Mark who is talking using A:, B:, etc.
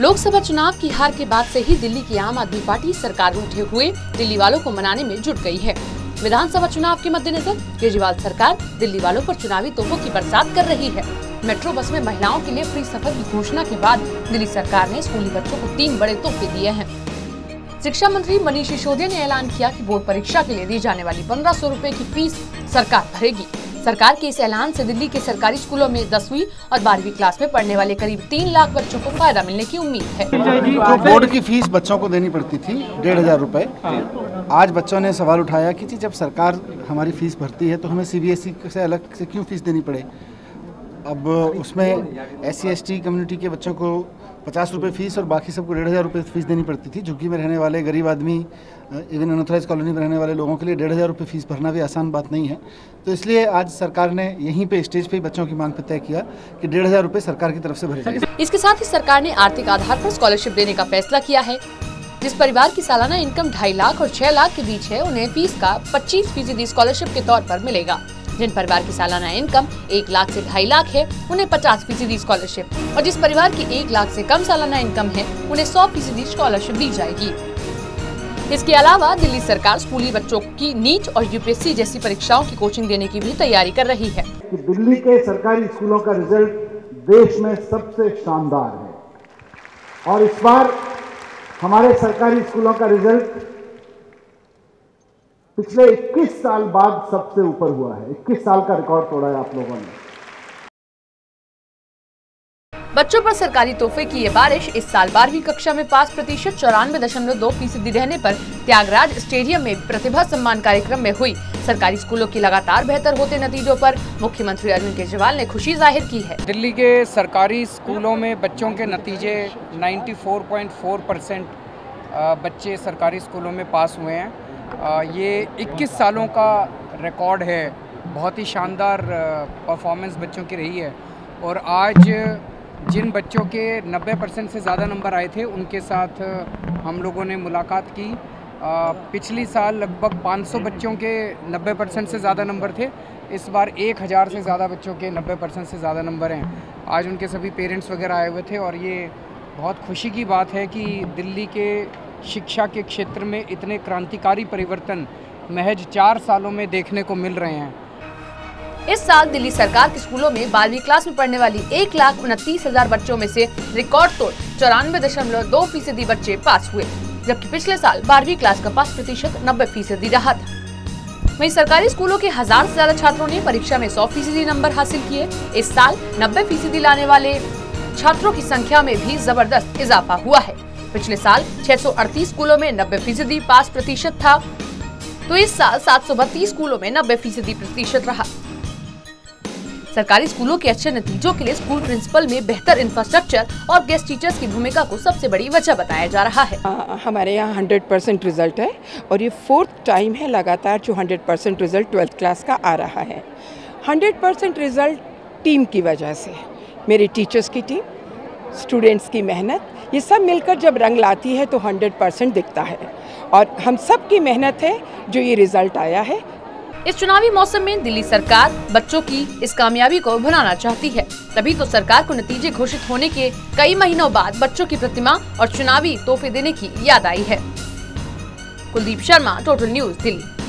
A: लोकसभा चुनाव की हार के बाद से ही दिल्ली की आम आदमी पार्टी सरकार में उठे हुए दिल्ली वालों को मनाने में जुट गई है। विधानसभा चुनाव के मद्देनजर केजरीवाल सरकार दिल्ली वालों पर चुनावी तोपों की बरसात कर रही है। मेट्रो बस में महिलाओं के लिए फ्री सफ़र की घोषणा के बाद दिल्ली सरकार ने स्कूली बच्चों को तीन बड़े तोहफे दिए हैं। शिक्षा मंत्री मनीष सिसोदिया ने ऐलान किया कि बोर्ड परीक्षा के लिए दी जाने वाली पंद्रह सौ रूपए की फ़ीस सरकार भरेगी। सरकार के इस ऐलान से दिल्ली के सरकारी स्कूलों में दसवीं और बारहवीं क्लास में पढ़ने वाले करीब तीन लाख बच्चों को फ़ायदा मिलने की उम्मीद है।
B: जो बोर्ड की फ़ीस बच्चों को देनी पड़ती थी, डेढ़ हज़ार रुपये आज बच्चों ने सवाल उठाया कि जब सरकार हमारी फ़ीस भरती है तो हमें सीबीएसई से अलग से क्यों फ़ीस देनी पड़े? अब उसमें एस सी कम्युनिटी के बच्चों को पचास रुपये फ़ीस और बाकी सबको डेढ़ हज़ार रुपये फ़ीस देनी पड़ती थी झुग्गी में रहने वाले गरीब आदमी इवन अनोथराइज कॉलोनी में रहने वाले लोगों के लिए डेढ़ हज़ार रुपये फ़ीस भरना भी आसान बात नहीं है। तो इसलिए आज सरकार ने यहीं पे स्टेज पे बच्चों की मांग पर तय किया कि डेढ़ हज़ार रुपये सरकार की तरफ़ से भरे
A: इसके साथ ही सरकार ने आर्थिक आधार पर स्कॉलरशिप देने का फैसला किया है। जिस परिवार की सालाना इनकम ढाई लाख और छह लाख के बीच है, उन्हें फ़ीस का पच्चीस फ़ीसदी स्कॉलरशिप के तौर पर मिलेगा। जिन परिवार की सालाना इनकम एक लाख से ढाई लाख है, उन्हें पचास फ़ीसदी स्कॉलरशिप और जिस परिवार की एक लाख से कम सालाना इनकम है, उन्हें सौ फ़ीसदी स्कॉलरशिप दी जाएगी। इसके अलावा दिल्ली सरकार स्कूली बच्चों की नीट और यूपीएससी जैसी परीक्षाओं की कोचिंग देने की भी तैयारी कर रही है।
C: दिल्ली के सरकारी स्कूलों का रिज़ल्ट देश में सबसे शानदार है। और इस बार हमारे सरकारी स्कूलों का रिज़ल्ट पिछले 21 साल बाद सबसे ऊपर हुआ है। 21 साल का रिकॉर्ड तोड़ा है आप लोगों ने।
A: बच्चों पर सरकारी तोहफे की ये बारिश इस साल बारहवीं कक्षा में पास प्रतिशत चौरानवे दशमलव दो फ़ीसदी रहने पर त्यागराज स्टेडियम में प्रतिभा सम्मान कार्यक्रम में हुई। सरकारी स्कूलों की लगातार बेहतर होते नतीजों पर मुख्यमंत्री अरविंद केजरीवाल ने खुशी ज़ाहिर की है।
D: दिल्ली के सरकारी स्कूलों में बच्चों के नतीजे 94.4 परसेंट बच्चे सरकारी स्कूलों में पास हुए हैं। ये 21 सालों का रिकॉर्ड है। बहुत ही शानदार परफॉर्मेंस बच्चों की रही है। और आज जिन बच्चों के 90 परसेंट से ज़्यादा नंबर आए थे, उनके साथ हम लोगों ने मुलाकात की। पिछली साल लगभग 500 बच्चों के 90 परसेंट से ज़्यादा नंबर थे। इस बार 1000 से ज़्यादा बच्चों के 90 परसेंट से ज़्यादा नंबर हैं। आज उनके सभी पेरेंट्स वगैरह आए हुए थे और ये बहुत खुशी की बात है कि दिल्ली के शिक्षा के क्षेत्र में इतने क्रांतिकारी परिवर्तन महज चार सालों में देखने को मिल रहे हैं।
A: इस साल दिल्ली सरकार के स्कूलों में बारहवीं क्लास में पढ़ने वाली एक लाख उनतीस हज़ार बच्चों में से रिकॉर्ड तोड़ चौरानवे दशमलव दो फ़ीसदी बच्चे पास हुए, जबकि पिछले साल बारहवीं क्लास का पास प्रतिशत नब्बे फ़ीसदी रहा था वहीं सरकारी स्कूलों के हज़ार ऐसी ज़्यादा छात्रों ने परीक्षा में सौ फ़ीसदी नंबर हासिल किए। इस साल नब्बे फ़ीसदी लाने वाले छात्रों की संख्या में भी ज़बरदस्त इजाफा हुआ है। पिछले साल 638 स्कूलों में 90 फ़ीसदी पास प्रतिशत था। तो इस साल सात स्कूलों में 90 फ़ीसदी प्रतिशत रहा। सरकारी स्कूलों के अच्छे नतीजों के लिए स्कूल प्रिंसिपल में बेहतर इंफ्रास्ट्रक्चर और गेस्ट टीचर्स की भूमिका को सबसे बड़ी वजह बताया जा रहा है।
E: आ, हमारे यहाँ 100 परसेंट रिज़ल्ट है और ये फोर्थ टाइम है लगातार जो 100 परसेंट रिज़ल्ट ट्वेल्थ क्लास का आ रहा है। 100 परसेंट रिज़ल्ट टीम की वजह से मेरी टीचर्स की टीम स्टूडेंट्स की मेहनत, ये सब मिलकर जब रंग लाती है तो 100 परसेंट दिखता है। और हम सब की मेहनत है जो ये रिज़ल्ट आया है।
A: इस चुनावी मौसम में दिल्ली सरकार बच्चों की इस कामयाबी को बनाना चाहती है। तभी तो सरकार को नतीजे घोषित होने के कई महीनों बाद बच्चों की प्रतिमा और चुनावी तोहफे देने की याद आई है। Kuldeep Sharma total news Delhi.